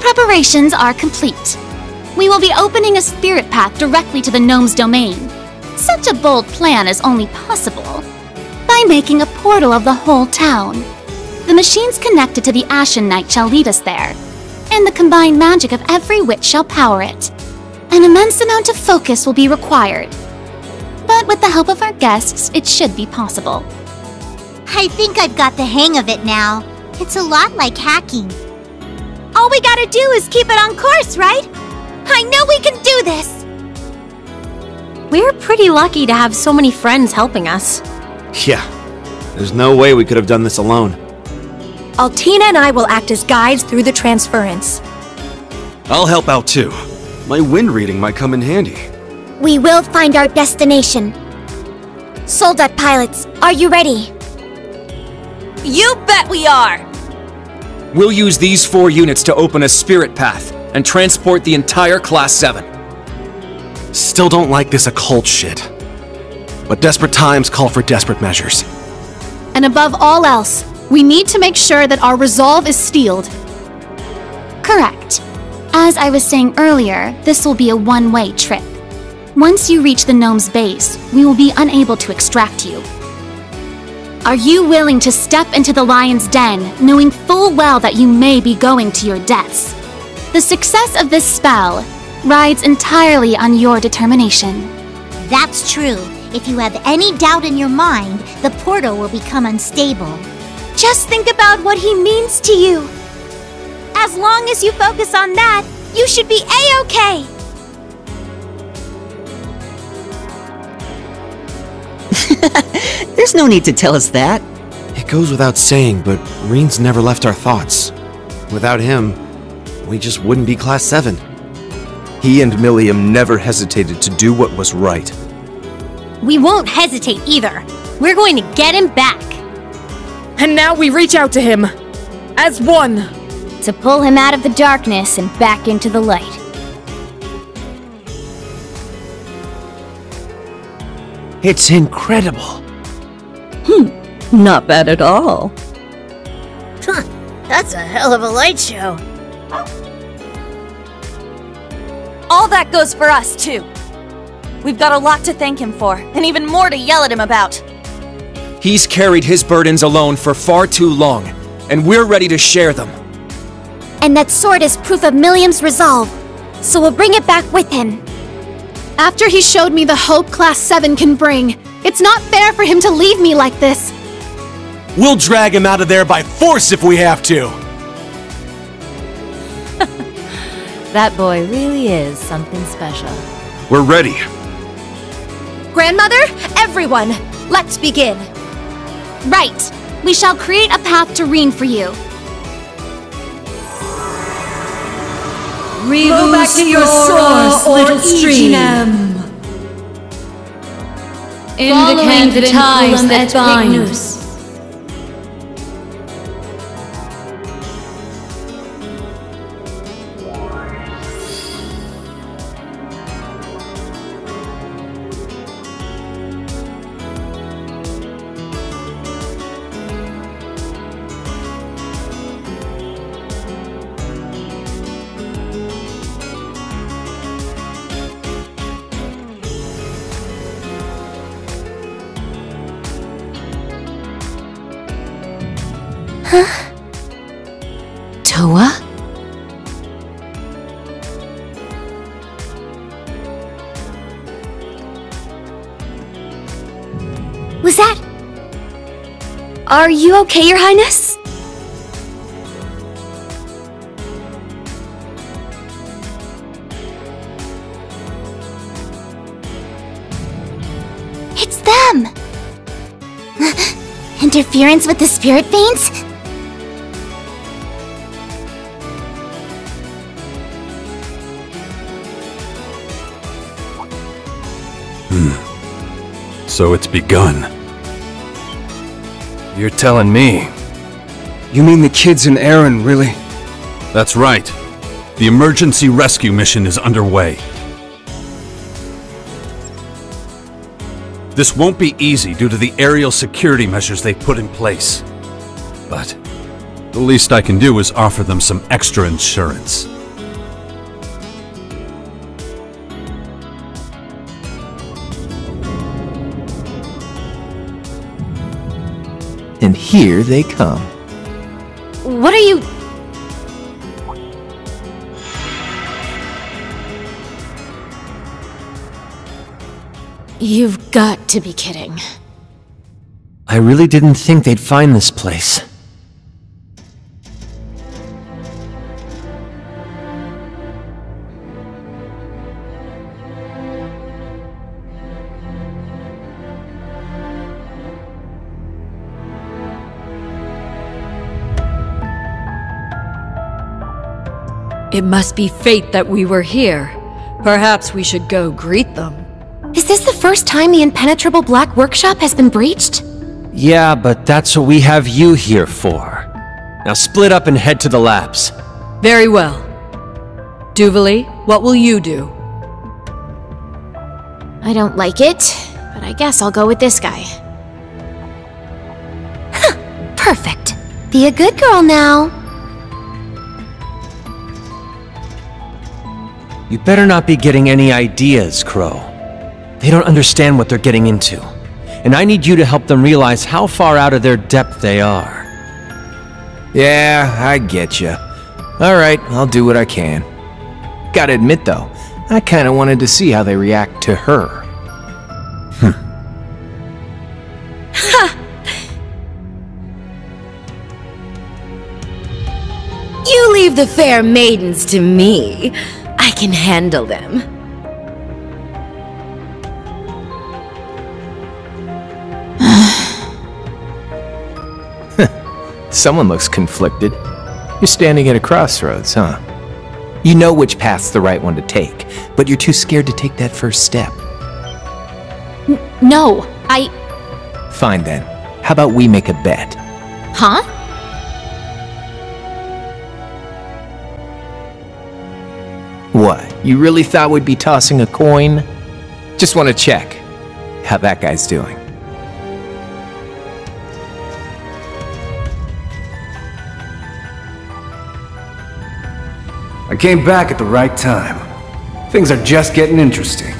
preparations are complete. We will be opening a spirit path directly to the gnome's domain. Such a bold plan is only possible by making a portal of the whole town. The machines connected to the Ashen Knight shall lead us there, and the combined magic of every witch shall power it. An immense amount of focus will be required, but with the help of our guests, it should be possible. I think I've got the hang of it now. It's a lot like hacking. All we gotta do is keep it on course, right? I know we can do this! We're pretty lucky to have so many friends helping us. Yeah. There's no way we could have done this alone. Altina and I will act as guides through the transference. I'll help out too. My wind reading might come in handy. We will find our destination. Soldat pilots, are you ready? You bet we are! We'll use these four units to open a spirit path and transport the entire Class 7. Still don't like this occult shit. But desperate times call for desperate measures. And above all else, we need to make sure that our resolve is steeled. Correct. As I was saying earlier, this will be a one-way trip. Once you reach the gnome's base, we will be unable to extract you. Are you willing to step into the lion's den, knowing full well that you may be going to your deaths? The success of this spell rides entirely on your determination. That's true. If you have any doubt in your mind, the portal will become unstable. Just think about what he means to you. As long as you focus on that, you should be A-okay. There's no need to tell us that. It goes without saying, but Rean's never left our thoughts. Without him, we just wouldn't be Class 7. He and Millium never hesitated to do what was right. We won't hesitate either. We're going to get him back. And now we reach out to him. As one. To pull him out of the darkness and back into the light. It's incredible. Not bad at all. Huh, that's a hell of a light show. All that goes for us, too. We've got a lot to thank him for, and even more to yell at him about. He's carried his burdens alone for far too long, and we're ready to share them. And that sword is proof of Millium's resolve, so we'll bring it back with him. After he showed me the hope Class 7 can bring, it's not fair for him to leave me like this. We'll drag him out of there by force if we have to. that boy really is something special. We're ready. Grandmother, everyone, let's begin. Right. We shall create a path to Rean for you. Go back to your source, little stream. Following the ties that bind. Huh? Was that... Are you okay, Your Highness? It's them! Interference with the spirit veins? So it's begun. You're telling me. You mean the kids and Aaron really? That's right. The emergency rescue mission is underway. This won't be easy due to the aerial security measures they've put in place. But The least I can do is offer them some extra insurance. And here they come. What are you... You've got to be kidding. I really didn't think they'd find this place. It must be fate that we were here. Perhaps we should go greet them. Is this the first time the impenetrable black workshop has been breached? Yeah, but that's what we have you here for. Now split up and head to the labs. Very well. Duvalie, what will you do? I don't like it, but I guess I'll go with this guy. Perfect. Be a good girl now. You better not be getting any ideas, Crow. They don't understand what they're getting into. And I need you to help them realize how far out of their depth they are. Yeah, I get you. Alright, I'll do what I can. Gotta admit though, I kinda wanted to see how they react to her. Ha! You leave the fair maidens to me. I can handle them. Someone looks conflicted. You're standing at a crossroads, huh? You know which path's the right one to take, but you're too scared to take that first step. No, I. Fine then. How about we make a bet? Huh? What? You really thought we'd be tossing a coin? Just want to check how that guy's doing. I came back at the right time. Things are just getting interesting.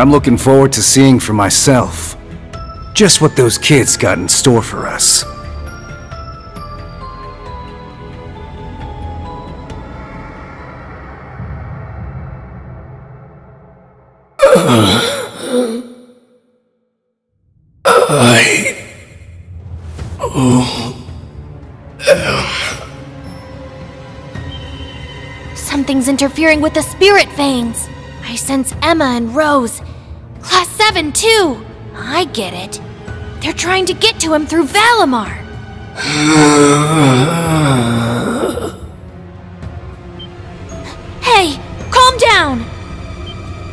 I'm looking forward to seeing for myself just what those kids got in store for us. I... Oh... Something's interfering with the spirit veins. I sense Emma and Rose. Class 7, too. I get it. They're trying to get to him through Valimar. hey, calm down.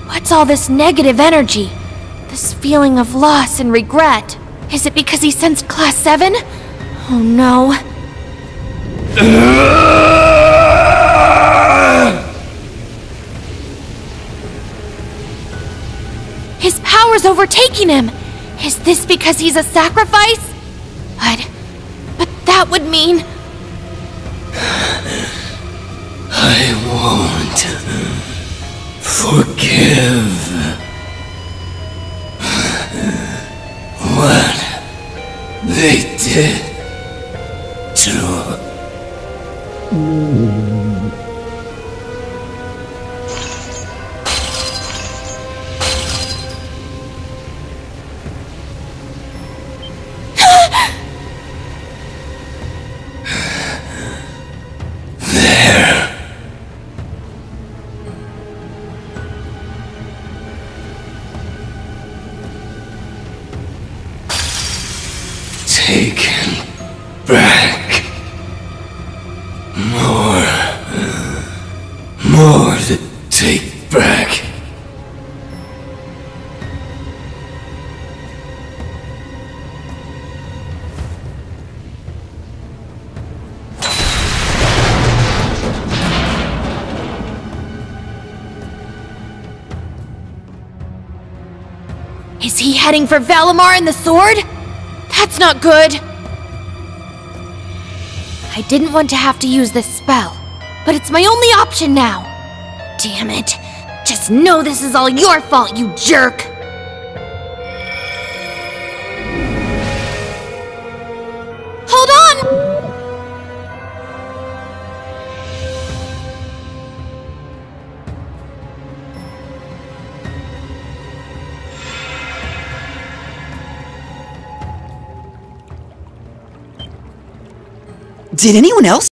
What's all this negative energy? This feeling of loss and regret? Is it because he sensed Class 7? Oh no. Power's overtaking him! Is this because he's a sacrifice? But. but that would mean. I won't forgive what they did Is he heading for Valimar and the sword? That's not good! I didn't want to have to use this spell, but it's my only option now. Damn it. Just know this is all your fault, you jerk! Did anyone else